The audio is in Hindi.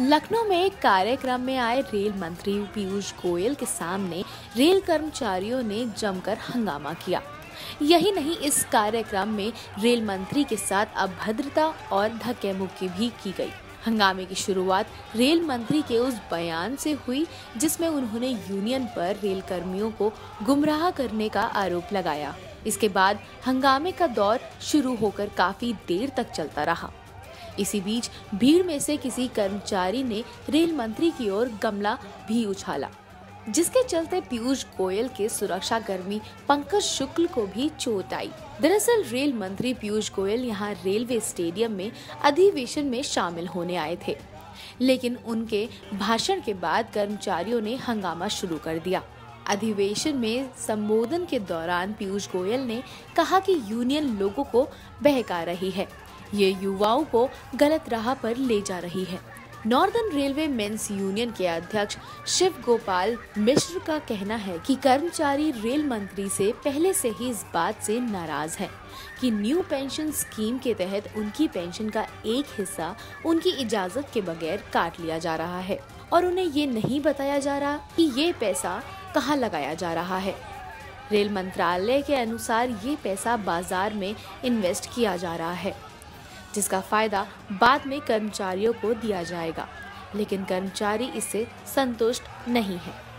लखनऊ में एक कार्यक्रम में आए रेल मंत्री पीयूष गोयल के सामने रेल कर्मचारियों ने जमकर हंगामा किया। यही नहीं, इस कार्यक्रम में रेल मंत्री के साथ अभद्रता और धक्के मुक्की भी की गई। हंगामे की शुरुआत रेल मंत्री के उस बयान से हुई, जिसमें उन्होंने यूनियन पर रेल कर्मियों को गुमराह करने का आरोप लगाया। इसके बाद हंगामे का दौर शुरू होकर काफ़ी देर तक चलता रहा। इसी बीच भीड़ में से किसी कर्मचारी ने रेल मंत्री की ओर गमला भी उछाला, जिसके चलते पीयूष गोयल के सुरक्षा कर्मी पंकज शुक्ल को भी चोट आई। दरअसल रेल मंत्री पीयूष गोयल यहाँ रेलवे स्टेडियम में अधिवेशन में शामिल होने आए थे, लेकिन उनके भाषण के बाद कर्मचारियों ने हंगामा शुरू कर दिया। अधिवेशन में संबोधन के दौरान पीयूष गोयल ने कहा कि यूनियन लोगों को बहका रही है। ये युवाओं को गलत राह पर ले जा रही है। नॉर्दर्न रेलवे मेंस यूनियन के अध्यक्ष शिव गोपाल मिश्र का कहना है कि कर्मचारी रेल मंत्री से पहले से ही इस बात से नाराज़ हैं कि न्यू पेंशन स्कीम के तहत उनकी पेंशन का एक हिस्सा उनकी इजाज़त के बगैर काट लिया जा रहा है और उन्हें ये नहीं बताया जा रहा कि ये पैसा कहाँ लगाया जा रहा है। रेल मंत्रालय के अनुसार ये पैसा बाज़ार में इन्वेस्ट किया जा रहा है। जिसका फ़ायदा बाद में कर्मचारियों को दिया जाएगा। लेकिन कर्मचारी इससे संतुष्ट नहीं है।